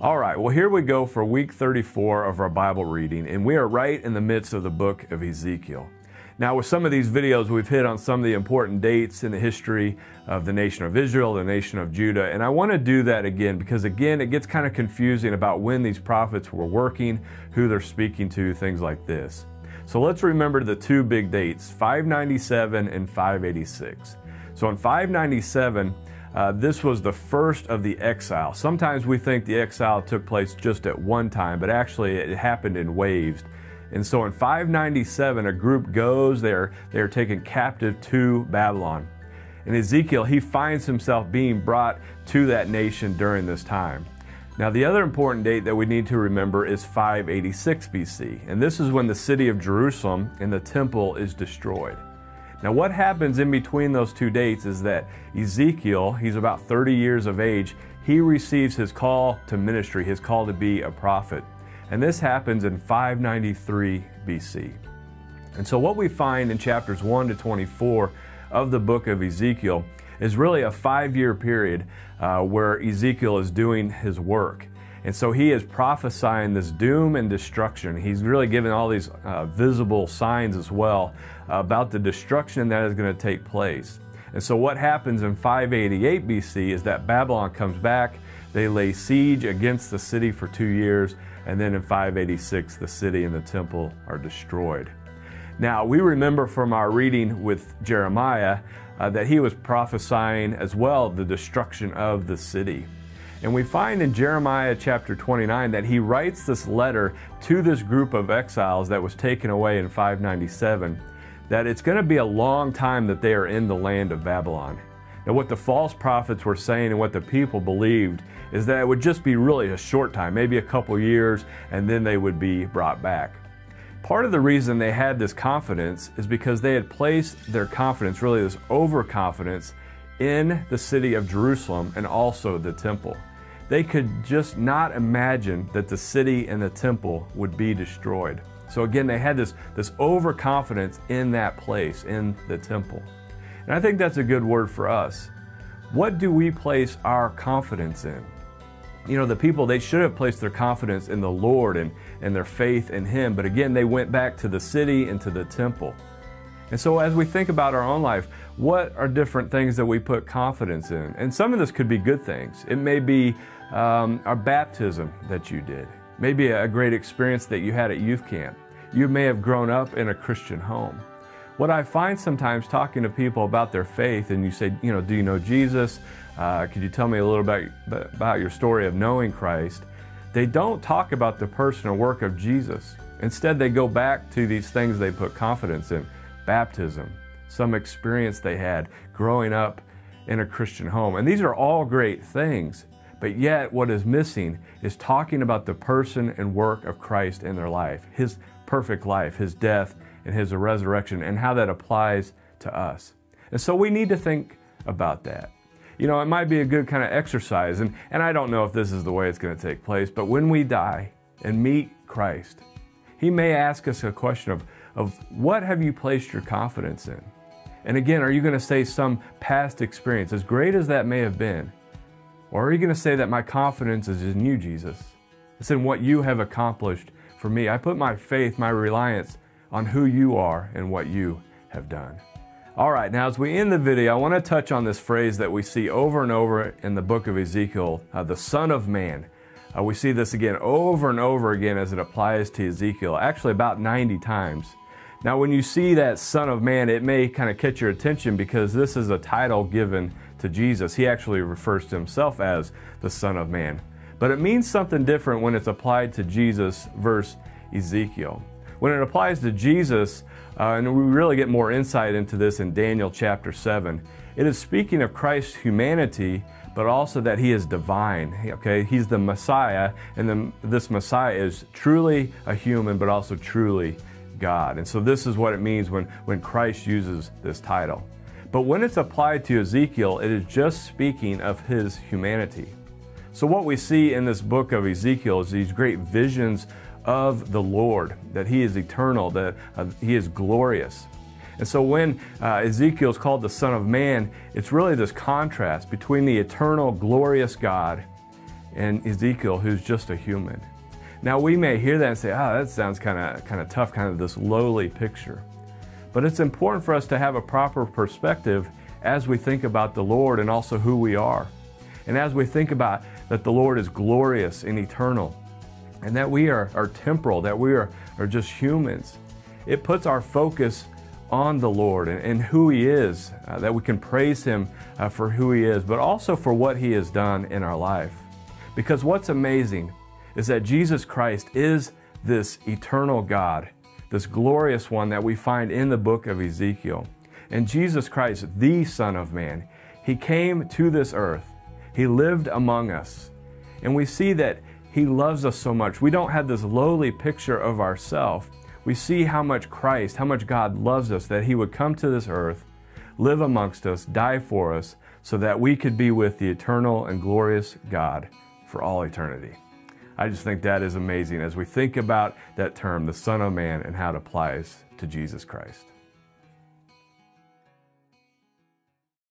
All right, well, here we go for week 34 of our Bible reading, and we are right in the midst of the book of Ezekiel. Now, with some of these videos, we've hit on some of the important dates in the history of the nation of Israel, the nation of Judah, and I want to do that again because, again, it gets kind of confusing about when these prophets were working, who they're speaking to, things like this. So let's remember the two big dates 597 and 586. So in 597, uh, this was the first of the exile. Sometimes we think the exile took place just at one time, but actually it happened in waves. And so in 597, a group goes there, they are taken captive to Babylon. And Ezekiel, he finds himself being brought to that nation during this time. Now, the other important date that we need to remember is 586 BC, and this is when the city of Jerusalem and the temple is destroyed. Now, what happens in between those two dates is that Ezekiel, he's about 30 years of age, he receives his call to ministry, his call to be a prophet. And this happens in 593 BC. And so, what we find in chapters 1 to 24 of the book of Ezekiel is really a five year period uh, where Ezekiel is doing his work. And so he is prophesying this doom and destruction. He's really giving all these uh, visible signs as well about the destruction that is going to take place. And so what happens in 588 BC is that Babylon comes back, they lay siege against the city for two years, and then in 586 the city and the temple are destroyed. Now, we remember from our reading with Jeremiah uh, that he was prophesying as well the destruction of the city. And we find in Jeremiah chapter 29 that he writes this letter to this group of exiles that was taken away in 597 that it's going to be a long time that they are in the land of Babylon. Now, what the false prophets were saying and what the people believed is that it would just be really a short time, maybe a couple years, and then they would be brought back. Part of the reason they had this confidence is because they had placed their confidence, really this overconfidence, in the city of Jerusalem and also the temple. They could just not imagine that the city and the temple would be destroyed. So again, they had this, this overconfidence in that place, in the temple. And I think that's a good word for us. What do we place our confidence in? You know, the people, they should have placed their confidence in the Lord and, and their faith in Him. But again, they went back to the city and to the temple. And so, as we think about our own life, what are different things that we put confidence in? And some of this could be good things. It may be um, our baptism that you did, maybe a great experience that you had at youth camp. You may have grown up in a Christian home. What I find sometimes talking to people about their faith, and you say, you know, do you know Jesus? Uh, could you tell me a little bit about your story of knowing Christ? They don't talk about the person or work of Jesus. Instead, they go back to these things they put confidence in baptism, some experience they had growing up in a Christian home. And these are all great things. But yet, what is missing is talking about the person and work of Christ in their life, his perfect life, his death, and his resurrection, and how that applies to us. And so we need to think about that. You know, it might be a good kind of exercise, and, and I don't know if this is the way it's going to take place, but when we die and meet Christ, he may ask us a question of, of what have you placed your confidence in? And again, are you going to say some past experience, as great as that may have been? Or are you going to say that my confidence is in you, Jesus? It's in what you have accomplished for me. I put my faith, my reliance on who you are and what you have done. All right, now as we end the video, I want to touch on this phrase that we see over and over in the book of Ezekiel, uh, the Son of Man. Uh, we see this again over and over again as it applies to Ezekiel, actually about 90 times. Now, when you see that Son of Man, it may kind of catch your attention because this is a title given to Jesus. He actually refers to himself as the Son of Man. But it means something different when it's applied to Jesus versus Ezekiel. When it applies to Jesus, uh, and we really get more insight into this in Daniel chapter 7, it is speaking of Christ's humanity, but also that he is divine. Okay, he's the Messiah, and then this Messiah is truly a human, but also truly God. And so this is what it means when, when Christ uses this title. But when it's applied to Ezekiel, it is just speaking of his humanity. So, what we see in this book of Ezekiel is these great visions of the Lord, that he is eternal, that uh, he is glorious. And so, when uh, Ezekiel is called the Son of Man, it's really this contrast between the eternal, glorious God and Ezekiel, who's just a human. Now we may hear that and say, "Ah, oh, that sounds kind of kind of tough, kind of this lowly picture." But it's important for us to have a proper perspective as we think about the Lord and also who we are. And as we think about that the Lord is glorious and eternal, and that we are, are temporal, that we are, are just humans, it puts our focus on the Lord and, and who He is, uh, that we can praise Him uh, for who He is, but also for what He has done in our life. Because what's amazing is that Jesus Christ is this eternal God, this glorious one that we find in the book of Ezekiel. And Jesus Christ, the Son of Man, He came to this earth. He lived among us. And we see that He loves us so much. We don't have this lowly picture of ourselves. We see how much Christ, how much God loves us, that He would come to this earth, live amongst us, die for us, so that we could be with the eternal and glorious God for all eternity. I just think that is amazing as we think about that term, the Son of Man, and how it applies to Jesus Christ.